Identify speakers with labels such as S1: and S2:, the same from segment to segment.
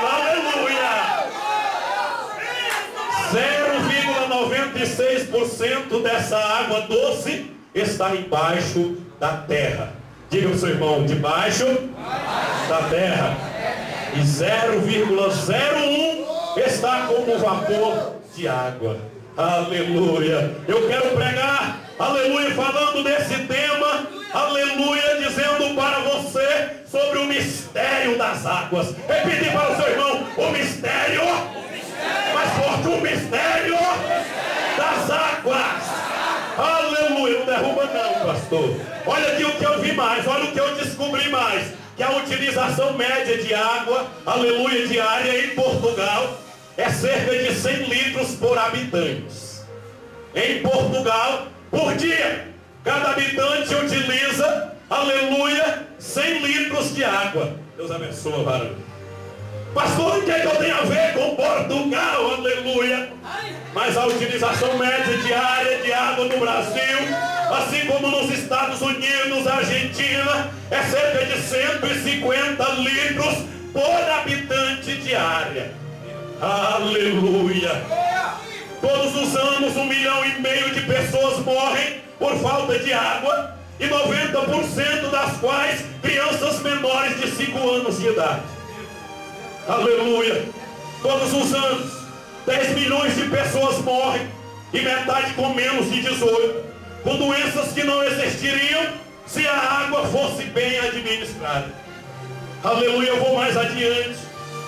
S1: aleluia. 0,96% dessa água doce está embaixo da terra. Diga para o seu irmão, debaixo da terra. E 0,01 está como vapor de água. Aleluia. Eu quero pregar, aleluia, falando desse tema, aleluia, dizendo sobre o mistério das águas. Repetir para o seu irmão, o mistério, mais forte, o mistério das águas. Aleluia, não derruba não, pastor. Olha aqui o que eu vi mais, olha o que eu descobri mais. Que a utilização média de água, aleluia, diária em Portugal é cerca de 100 litros por habitante. Em Portugal, por dia, cada habitante utiliza, aleluia, 100 litros de água. Deus abençoe, varão. Pastor, o que, é que eu tenho a ver com Portugal? Aleluia. Mas a utilização média diária de água no Brasil, assim como nos Estados Unidos, Argentina, é cerca de 150 litros por habitante diária. Aleluia. Todos os anos, um milhão e meio de pessoas morrem por falta de água e 90% das quais crianças menores de 5 anos de idade. Aleluia. Todos os anos, 10 milhões de pessoas morrem e metade com menos de 18, com doenças que não existiriam se a água fosse bem administrada. Aleluia, eu vou mais adiante.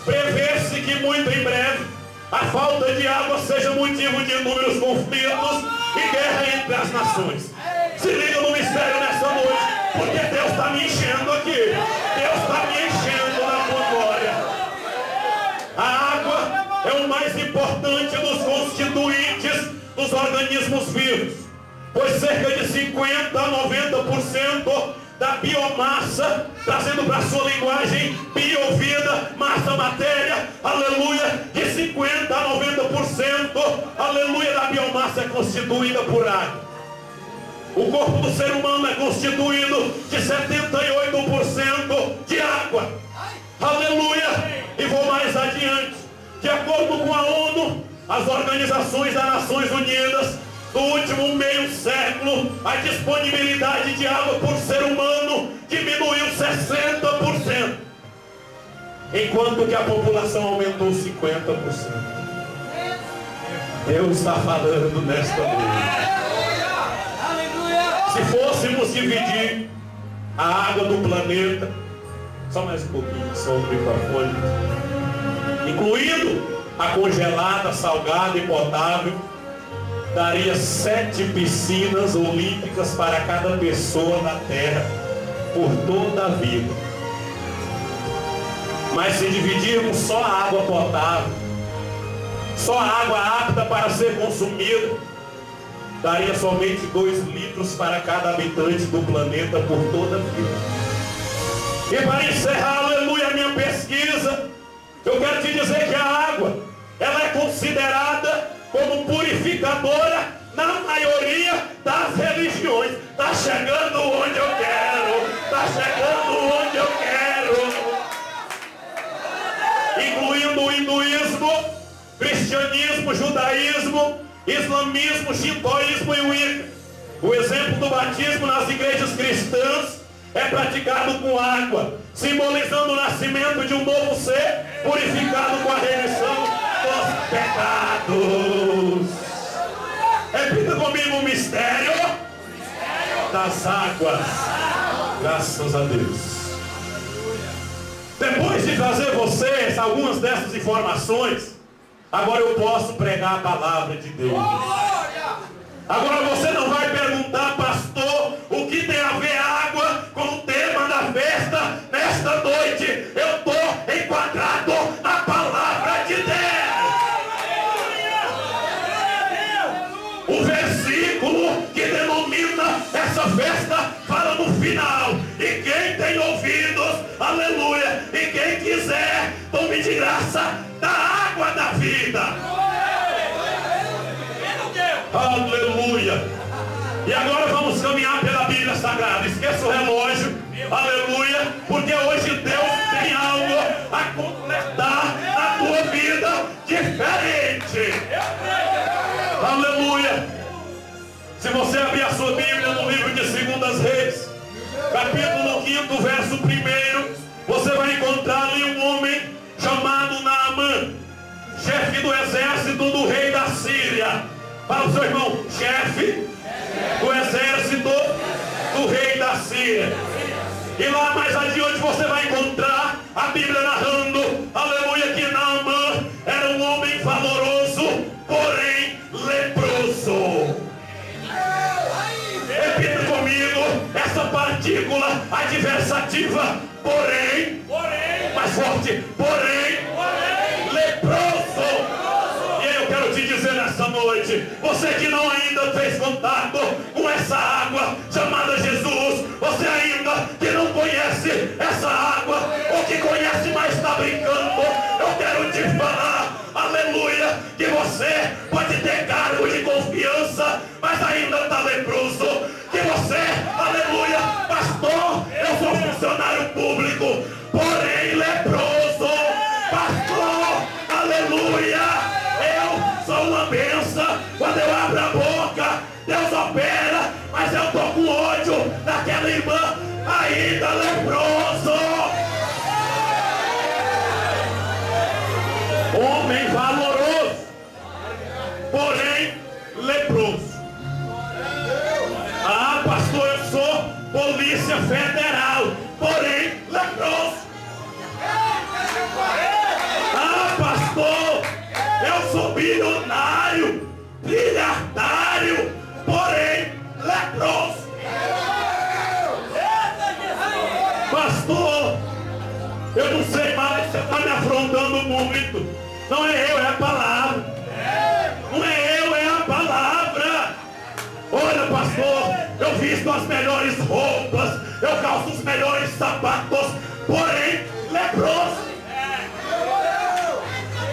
S1: Prevê-se que muito em breve a falta de água seja motivo de inúmeros conflitos e guerra entre as nações. Se liga no mistério nessa noite, porque Deus está me enchendo aqui. Deus está me enchendo na tua glória. A água é o mais importante dos constituintes dos organismos vivos, pois cerca de 50 a 90% da biomassa, trazendo para a sua linguagem biovida, massa matéria, aleluia, de 50 a 90%, aleluia, da biomassa é constituída por água. O corpo do ser humano é constituído de 78% de água. Aleluia! E vou mais adiante. De acordo com a ONU, as organizações das Nações Unidas, no último meio século, a disponibilidade de água por ser humano diminuiu 60%, enquanto que a população aumentou 50%. Deus está falando nesta noite. Se fôssemos dividir a água do planeta, só mais um pouquinho, só o microfone, incluindo a congelada, salgada e potável, daria sete piscinas olímpicas para cada pessoa na Terra por toda a vida. Mas se dividirmos só a água potável, só a água apta para ser consumida, daria somente dois litros para cada habitante do planeta por toda a vida. E para encerrar, aleluia, a minha pesquisa, eu quero te dizer que a água, ela é considerada como purificadora na maioria das religiões. Está chegando onde eu quero, está chegando onde eu quero. Incluindo o hinduísmo, cristianismo, judaísmo, islamismo, shintoísmo e wicca. O exemplo do batismo nas igrejas cristãs é praticado com água, simbolizando o nascimento de um novo ser, purificado com a remissão dos pecados. Repita comigo o mistério das águas. Graças a Deus. Depois de trazer vocês algumas dessas informações, agora eu posso pregar a palavra de Deus. Agora você não vai perguntar, pastor, o que tem a ver água com o tema da festa nesta noite. Eu estou enquadrado na palavra de Deus. O versículo que denomina essa festa fala no final. Vida. Aleluia. E agora vamos caminhar pela exército do rei da Síria. Para o seu irmão, chefe do exército do rei da Síria. E lá mais adiante você vai encontrar a Bíblia narrando, aleluia, que Naamã era um homem valoroso, porém leproso. Repita comigo essa partícula adversativa, porém, porém mais forte, ainda leproso. Homem valoroso, porém Não é eu, é a palavra. Não é eu, é a palavra. Olha, pastor, eu visto as melhores roupas, eu calço os melhores sapatos, porém leproso.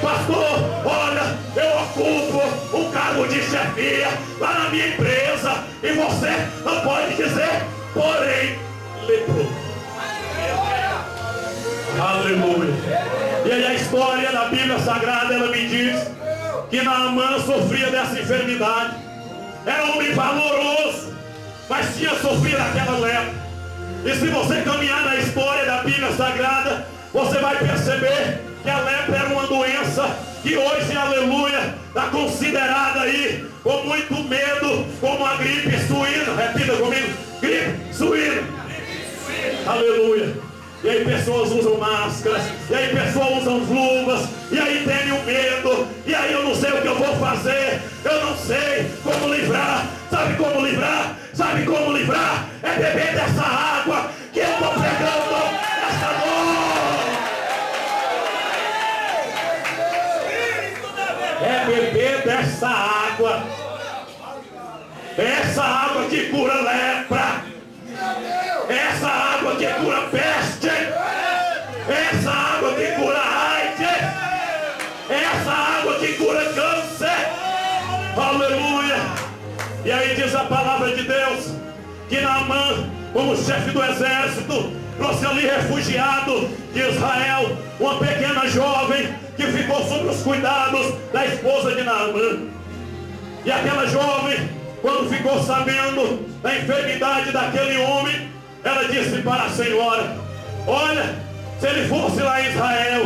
S1: Pastor, olha, eu ocupo um cargo de chefia lá na minha empresa e você não pode dizer, porém leproso. História da Bíblia Sagrada, ela me diz que Naamã sofria dessa enfermidade. Era um homem valoroso, mas tinha sofrido aquela lepra. E se você caminhar na história da Bíblia Sagrada, você vai perceber que a lepra era uma doença que hoje, aleluia, está considerada aí com muito medo como a gripe suína. Repita comigo, gripe suína. Aleluia. E aí pessoas usam máscaras, e aí pessoas usam luvas, e aí tem o medo, e aí eu não sei o que eu vou fazer, eu não sei como livrar. Sabe como livrar? Sabe como livrar? É beber dessa água que eu estou pregando essa noite. É beber dessa água. Essa água que cura lepra. Essa água que cura peste. E aí diz a palavra de Deus que Naamã, como chefe do exército, trouxe ali refugiado de Israel, uma pequena jovem que ficou sob os cuidados da esposa de Naamã. E aquela jovem, quando ficou sabendo da enfermidade daquele homem, ela disse para a senhora: Olha, se ele fosse lá em Israel,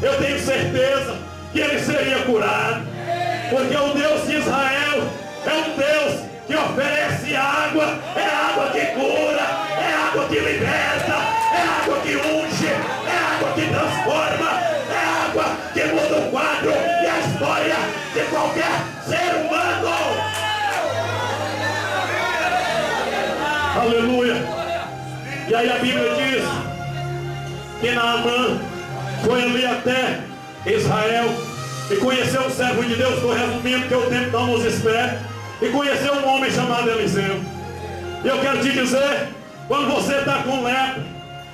S1: eu tenho certeza que ele seria curado. Porque o Deus de Israel é um Deus que oferece água, é água que cura, é água que liberta, é água que unge, é água que transforma, é água que muda o quadro e a história de qualquer ser humano. Aleluia. E aí a Bíblia diz que Naamã foi ali até Israel e conheceu o servo de Deus, estou resumindo que o tempo não nos espera, e conheceu um homem chamado Eliseu. Eu quero te dizer, quando você está com lepra,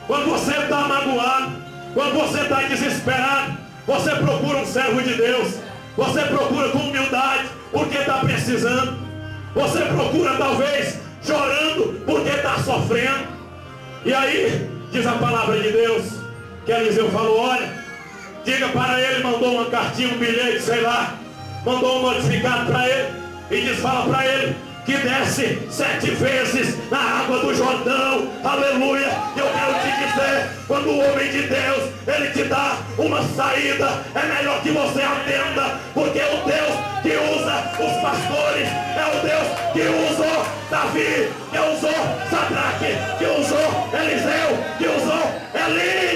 S1: quando você está magoado, quando você está desesperado, você procura um servo de Deus, você procura com humildade, porque está precisando, você procura talvez chorando, porque está sofrendo. E aí, diz a palavra de Deus, que Eliseu falou, olha, diga para ele, mandou uma cartinha, um bilhete, sei lá, mandou um notificado para ele, e diz, fala para ele, que desce sete vezes na água do Jordão, aleluia. Eu quero te dizer, quando o homem de Deus, ele te dar uma saída, é melhor que você atenda, porque o Deus que usa os pastores é o Deus que usou Davi, que usou Sadraque, que usou Eliseu, que usou Elias.